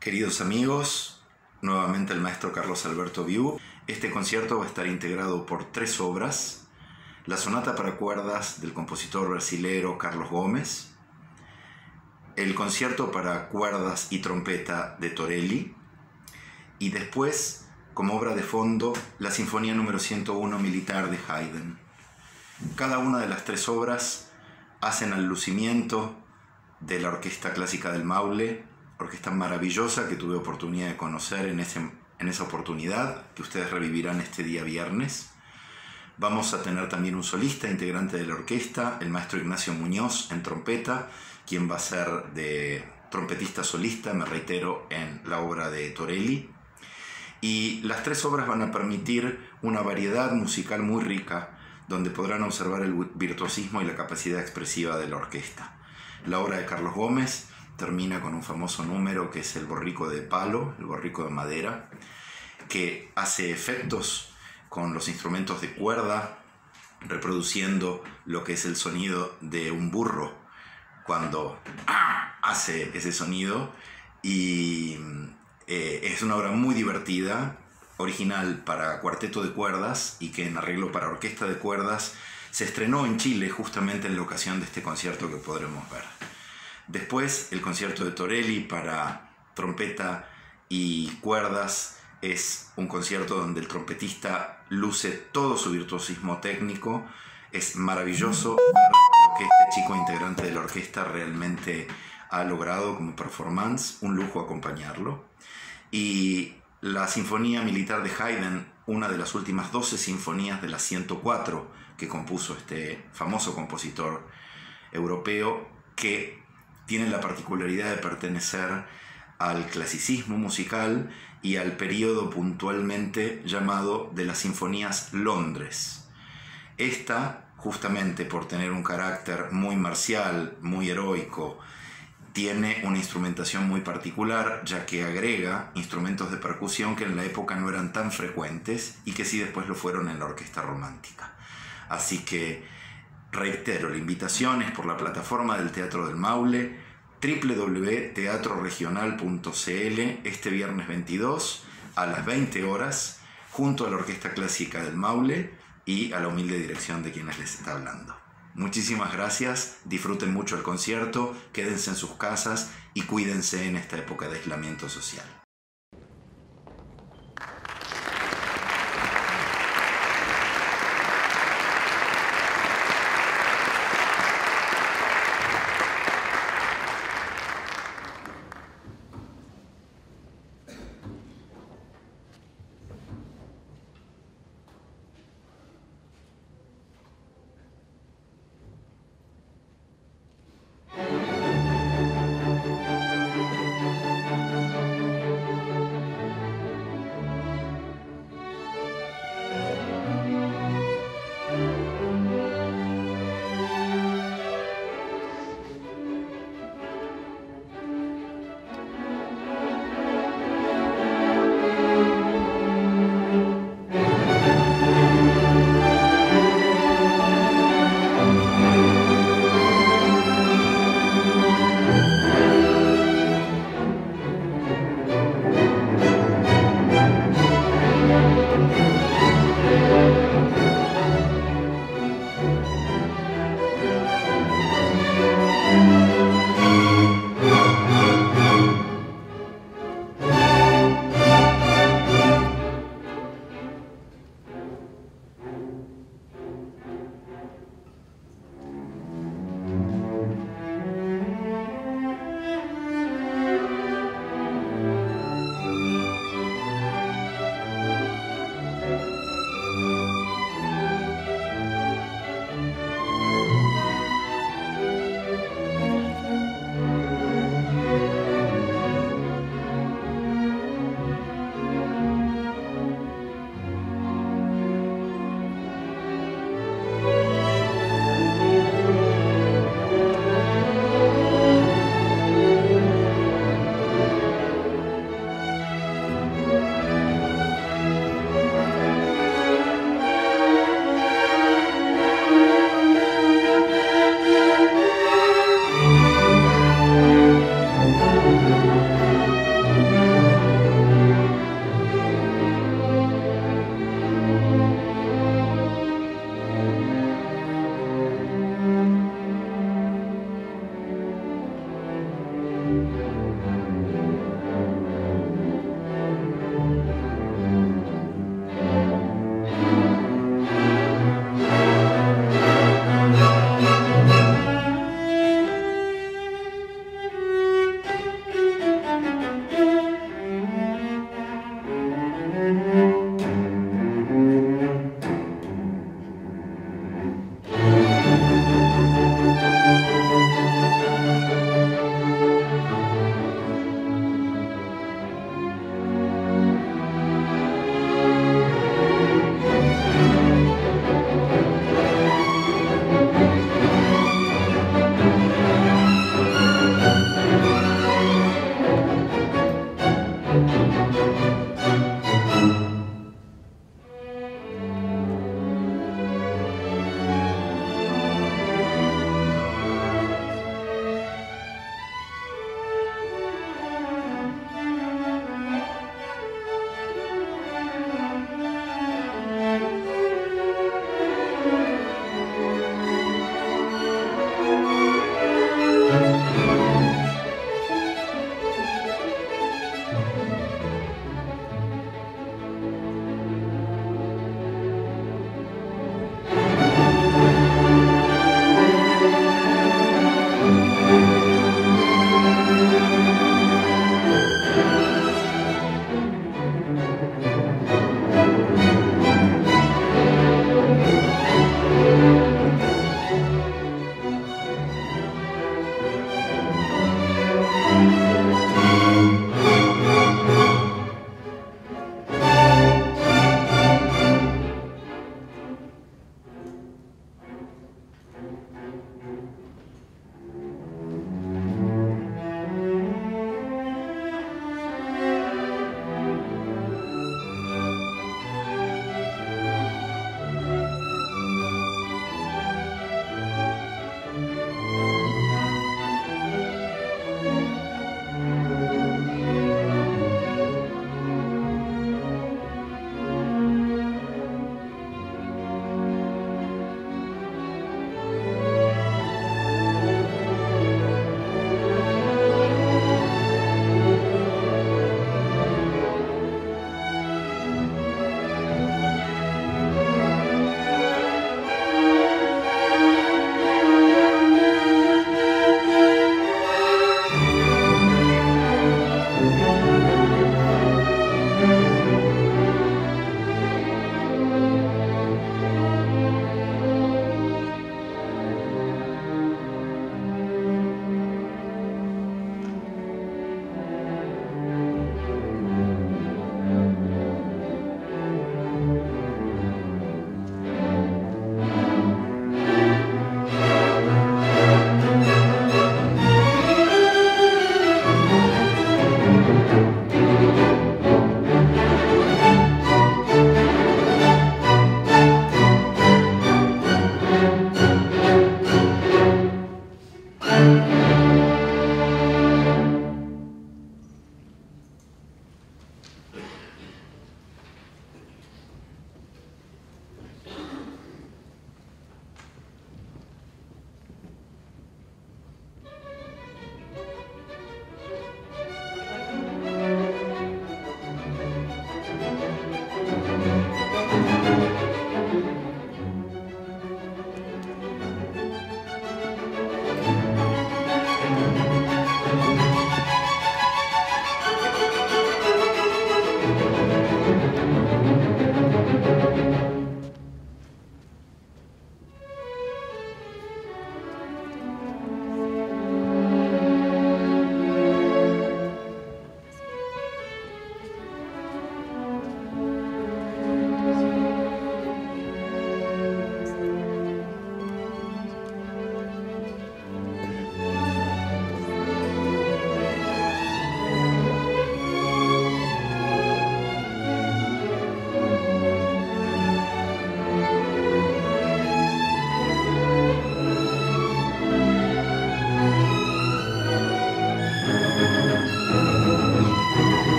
Queridos amigos, nuevamente el maestro Carlos Alberto Viu. Este concierto va a estar integrado por tres obras. La sonata para cuerdas del compositor brasilero Carlos Gómez, el concierto para cuerdas y trompeta de Torelli y después, como obra de fondo, la Sinfonía número 101 Militar de Haydn. Cada una de las tres obras hacen al lucimiento de la Orquesta Clásica del Maule, orquesta maravillosa que tuve oportunidad de conocer en, ese, en esa oportunidad, que ustedes revivirán este día viernes. Vamos a tener también un solista integrante de la orquesta, el maestro Ignacio Muñoz en trompeta, quien va a ser de trompetista solista, me reitero, en la obra de Torelli. Y las tres obras van a permitir una variedad musical muy rica, donde podrán observar el virtuosismo y la capacidad expresiva de la orquesta. La obra de Carlos Gómez termina con un famoso número que es el borrico de palo, el borrico de madera, que hace efectos con los instrumentos de cuerda, reproduciendo lo que es el sonido de un burro cuando hace ese sonido. Y eh, es una obra muy divertida, original para cuarteto de cuerdas y que en arreglo para orquesta de cuerdas se estrenó en Chile justamente en la ocasión de este concierto que podremos ver. Después el concierto de Torelli para trompeta y cuerdas es un concierto donde el trompetista luce todo su virtuosismo técnico. Es maravilloso ver lo que este chico integrante de la orquesta realmente ha logrado como performance, un lujo acompañarlo. Y la Sinfonía Militar de Haydn, una de las últimas 12 sinfonías de las 104 que compuso este famoso compositor europeo, que tiene la particularidad de pertenecer al clasicismo musical y al periodo puntualmente llamado de las Sinfonías Londres. Esta, justamente por tener un carácter muy marcial, muy heroico, tiene una instrumentación muy particular, ya que agrega instrumentos de percusión que en la época no eran tan frecuentes y que sí después lo fueron en la orquesta romántica. Así que reitero, la invitación es por la plataforma del Teatro del Maule, www.teatroregional.cl, este viernes 22 a las 20 horas, junto a la Orquesta Clásica del Maule y a la humilde dirección de quienes les está hablando. Muchísimas gracias, disfruten mucho el concierto, quédense en sus casas y cuídense en esta época de aislamiento social.